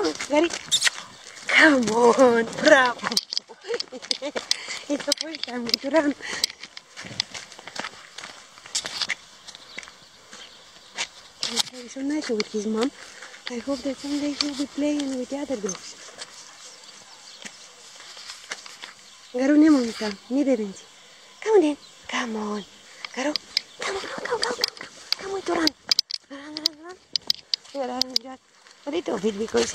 come on, Come on, bravo. it's the first time to run. He's so nice with his mom. I hope that someday he'll be playing with the other dogs. Garo ne mamita, ni da rinci. Come on then, come on. Garo, come on, come on, come on, come on. Come on to run. Run, run, run. Yeah, run, just a little bit because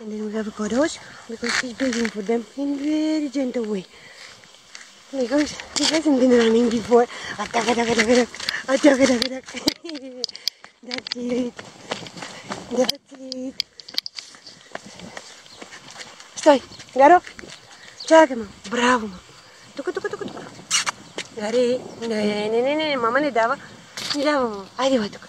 and then we have Kodos because he's begging for them in very gentle way. Because he hasn't been running before. Attack, attack, attack, attack. That's it. That's it. Стой, Гаро. Чакай, мам. Браво, мам. Тук, тук, тук, тук. Гари. Не, не, не, не, мама не дава. Не дава. Айде, бай тук.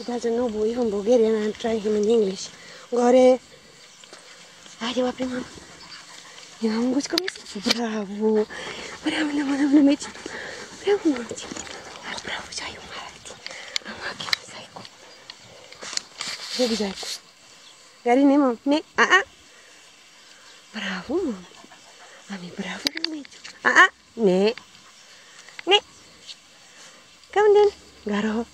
He doesn't know even Bulgarian. I'm trying him in English. Gore. Haide, mă primam. Eu am gust cum este. Bravo! Bravo, nu mă dăm numeți. Bravo, numeți. Ar bravo, ce ai un arati. Am achim, zaicu. Zaicu, zaicu. Gari, ne, mă. Ne, a, a. Bravo, mă. Am e bravo, numeți. A, a. Ne. Ne. Cam din. Garo.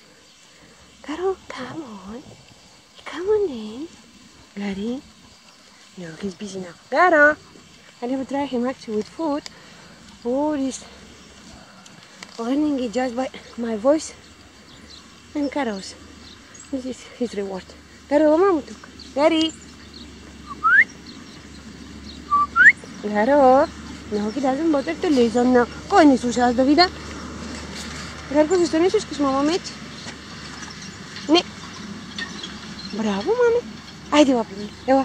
Carol, come on. Come on in. Gary? No, he's busy now. Carol! I never try him actually with food. Oh, this learning it just by my voice and Carol's. This is his reward. Carol, mom took. Gary! Garo! No, he doesn't bother to listen now. Ko ne slušaš da vida? Garko, zašto ne slušaš mama meći? Браво, мамі. Айди, лапуня. Давай.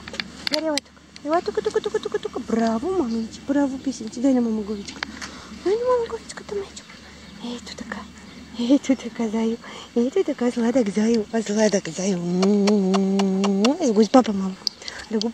Давай, тука. Давай, тука, тука, тука, тука, тука. Браво, маминці. Браво, пісенці. Дай на маму голічку. Дай на маму голічку, там мечку. Ей, тут така. Ей, тут така заю. Ей, тут така сладок заю. А сладок заю. Гусь папа, мама. Гусь папа.